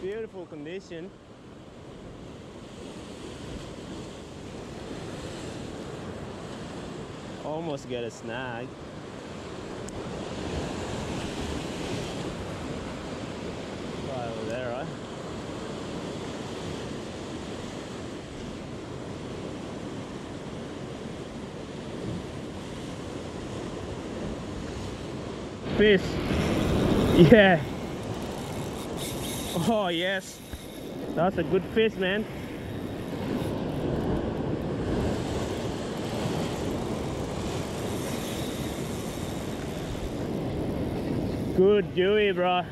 beautiful condition. Almost get a snag. Right over there, right? Fish. Yeah. Oh yes. That's a good fish, man. Good jewie, bro.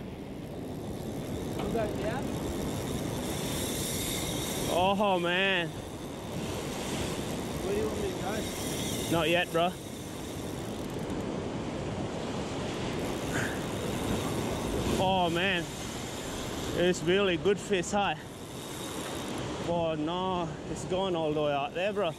Oh man. Where do you want me to go? Not yet, bro. Oh man, it's really good fish, huh? Oh no, it's going all the way out there, bro.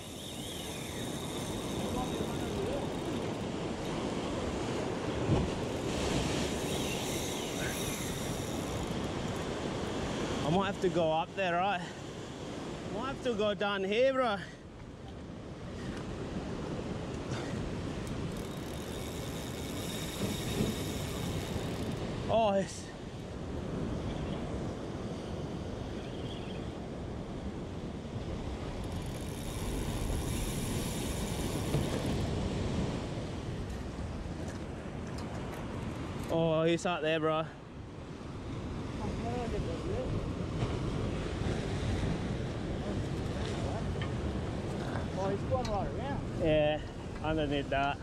I might have to go up there, right? I Might have to go down here, bro. Oh, it's... Oh, he's out there, bro. Oh, he's going right around. Yeah, underneath that.